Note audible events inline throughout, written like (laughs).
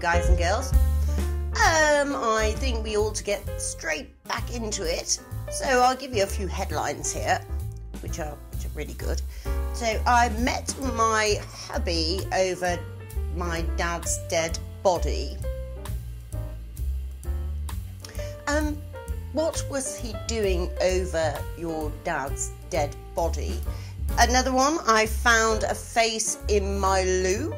Guys and girls. Um, I think we ought to get straight back into it. So I'll give you a few headlines here, which are which are really good. So I met my hubby over my dad's dead body. Um, what was he doing over your dad's dead body? Another one, I found a face in my loo.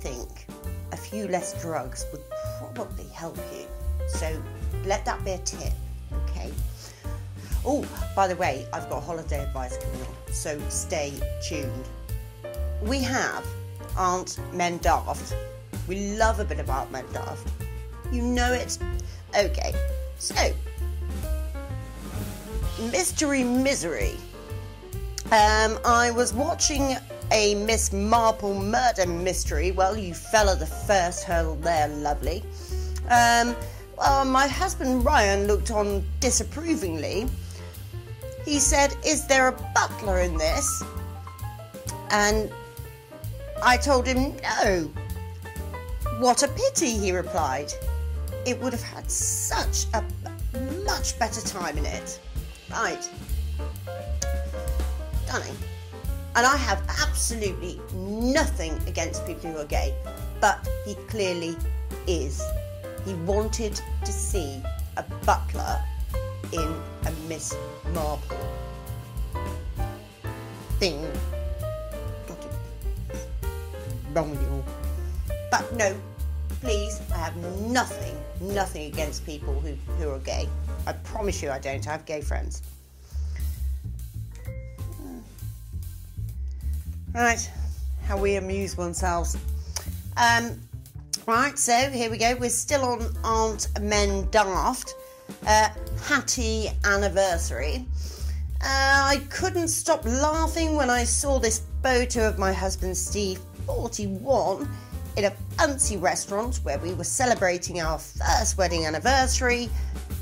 Think a few less drugs would probably help you. So let that be a tip, okay? Oh, by the way, I've got holiday advice coming on, so stay tuned. We have Aunt Mendaft. We love a bit of Ain't Men Daft. You know it? Okay, so Mystery Misery. Um, I was watching a Miss Marple murder mystery. Well, you fell at the first hurdle there, lovely. Um, well, my husband Ryan looked on disapprovingly. He said, Is there a butler in this? And I told him, No. What a pity, he replied. It would have had such a much better time in it. Right. Stunning. And I have absolutely nothing against people who are gay, but he clearly is. He wanted to see a butler in a Miss Marple thing. Wrong with all. But no, please, I have nothing, nothing against people who, who are gay. I promise you I don't. I have gay friends. Right, how we amuse ourselves. Um, right, so here we go. We're still on Ain't Men Daft. Uh, Hattie anniversary. Uh, I couldn't stop laughing when I saw this photo of my husband Steve, 41, in a fancy restaurant where we were celebrating our first wedding anniversary.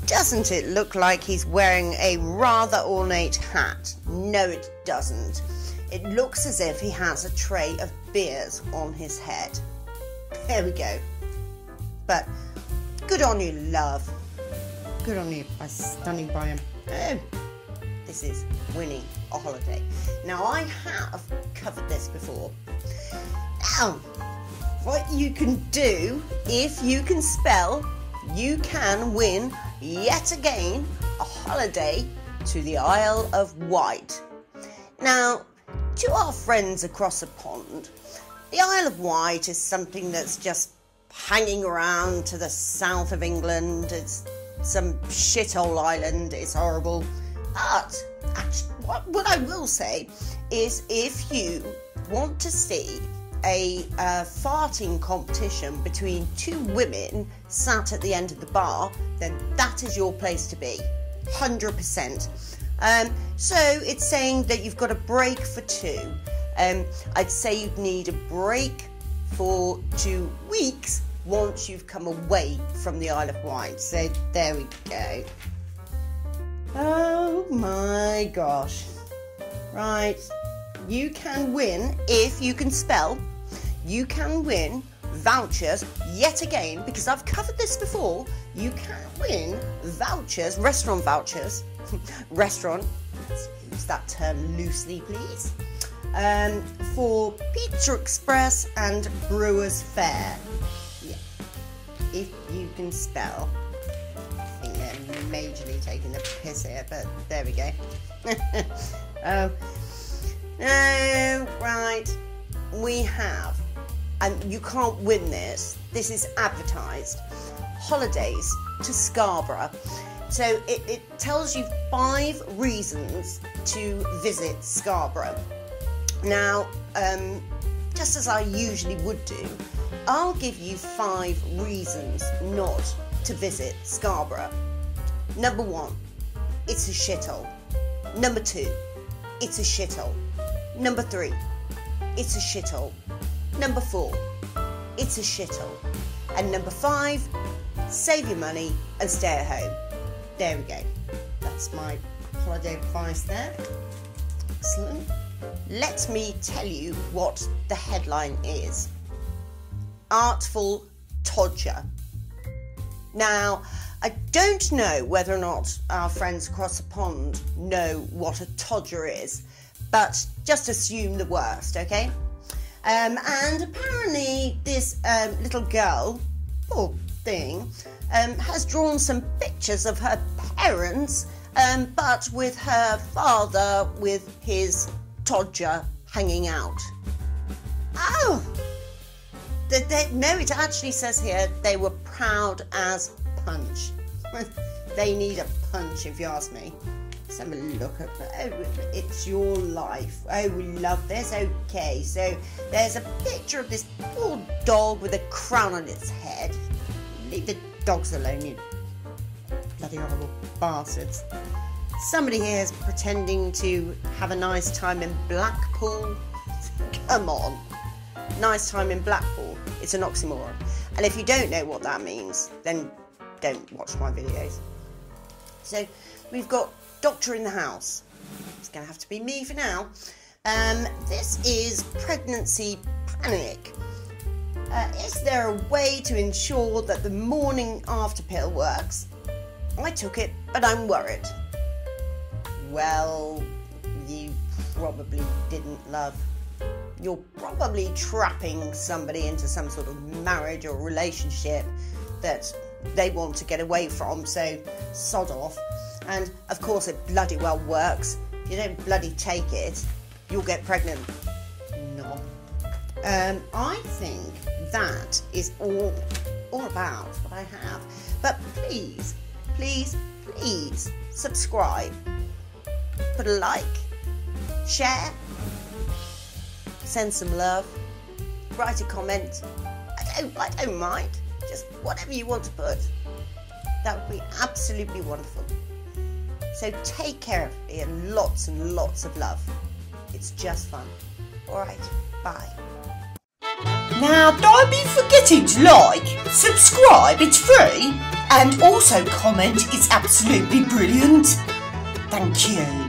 Doesn't it look like he's wearing a rather ornate hat? No, it doesn't. It looks as if he has a tray of beers on his head. There we go. But good on you, love. Good on you by standing by him. Oh, this is winning a holiday. Now, I have covered this before. Now, what you can do if you can spell, you can win yet again a holiday to the Isle of Wight. Now, to our friends across the pond, the Isle of Wight is something that's just hanging around to the south of England. It's some shithole island. It's horrible. But actually, what, what I will say is if you want to see a uh, farting competition between two women sat at the end of the bar, then that is your place to be. 100%. Um, so it's saying that you've got a break for two. Um, I'd say you'd need a break for two weeks once you've come away from the Isle of Wight. So there we go. Oh my gosh. Right. You can win if you can spell. You can win vouchers yet again because I've covered this before. You can win vouchers, restaurant vouchers (laughs) restaurant, let's use that term loosely, please, um, for Pizza Express and Brewers Fayre. Yeah, if you can spell. I think they're majorly taking the piss here, but there we go. (laughs) oh, no, right. We have, and you can't win this. This is advertised. Holidays to Scarborough. So it, it tells you five reasons to visit Scarborough. Now, um, just as I usually would do, I'll give you five reasons not to visit Scarborough. Number one, it's a shithole. Number two, it's a shithole. Number three, it's a shithole. Number four, it's a shithole. And number five, save your money and stay at home. There we go. That's my holiday advice there. Excellent. let me tell you what the headline is Artful Todger. Now, I don't know whether or not our friends across the pond know what a todger is, but just assume the worst, okay? Um, and apparently, this um, little girl, poor thing, um, has drawn some pictures of her parents, um, but with her father with his todger hanging out. Oh! They, they, no, it actually says here they were proud as punch. (laughs) they need a punch, if you ask me. Let's have a look at oh, it's your life. Oh, we love this. Okay, so there's a picture of this poor dog with a crown on its head. Leave the dogs alone, you bloody horrible bastards. Somebody here is pretending to have a nice time in Blackpool. (laughs) Come on. Nice time in Blackpool. It's an oxymoron. And if you don't know what that means, then don't watch my videos. So we've got Doctor in the House. It's going to have to be me for now. Um, this is pregnancy panic. Uh, is there a way to ensure that the morning after pill works? I took it, but I'm worried. Well, you probably didn't, love. You're probably trapping somebody into some sort of marriage or relationship that they want to get away from, so sod off. And of course, it bloody well works. If you don't bloody take it, you'll get pregnant. Um, I think that is all, all about what I have. But please, please, please subscribe, put a like, share, send some love, write a comment. I don't, I don't mind. Just whatever you want to put. That would be absolutely wonderful. So take care of me and lots and lots of love. It's just fun. Alright, bye. Now, don't be forgetting to like, subscribe, it's free, and also comment, it's absolutely brilliant. Thank you.